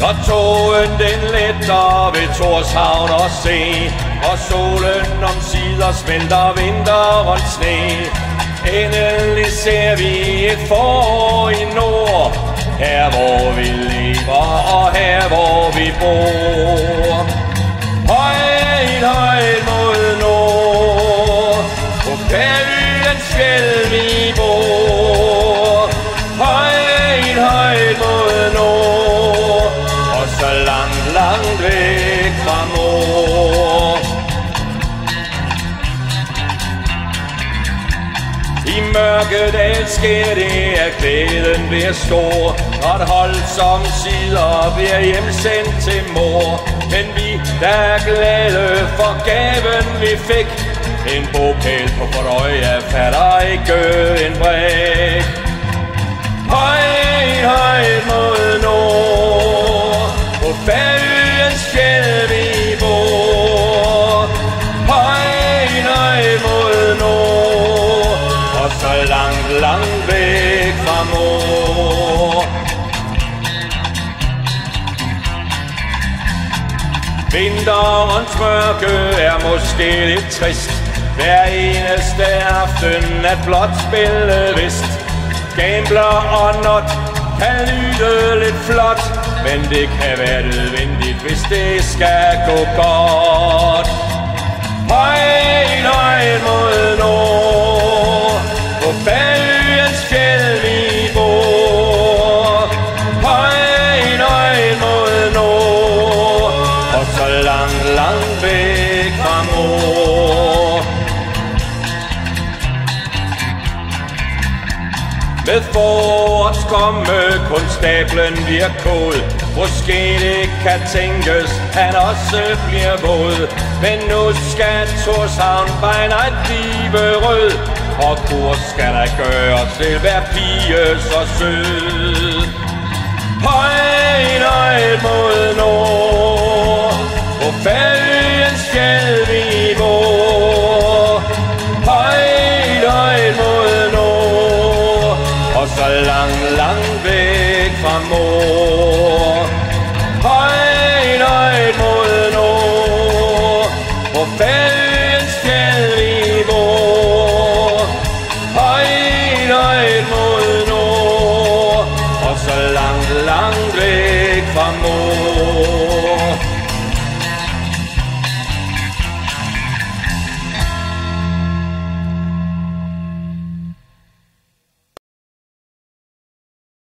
Når togen den letter ved Torshavn og se Og solen om sider smelter vinterens sne. Endelig ser vi et forår i nord. Her hvor vi lever og her hvor vi bor. Højt, højt mod nord. På Færøens fjeld I mørket sker det, at glæden bliver stor. Når et hold som sider bliver hjemsendt til mor. Men vi, der er glade for gaven vi fik. En bogpæl på Forøje fatter ikke en bræk Høj, høj så langt, langt væk fra mor Vinterens mørke er måske lidt trist. Hver eneste aften at blot spille vist. Gambler og not kan lyde lidt flot Men det kan være nødvendigt, hvis det skal gå godt. Med forårets komme konstablen bliver kold Måske det kan tænkes, han også bliver våd. Men nu skal Torshavn bejne blive rød. Og kurs skal der gøres til hver pige så sød. Højt, højt mod så lang, lang væk fra mor. Højnøjt mod nord, på